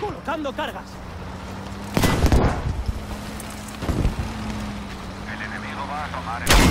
Colocando cargas. El enemigo va a tomar el...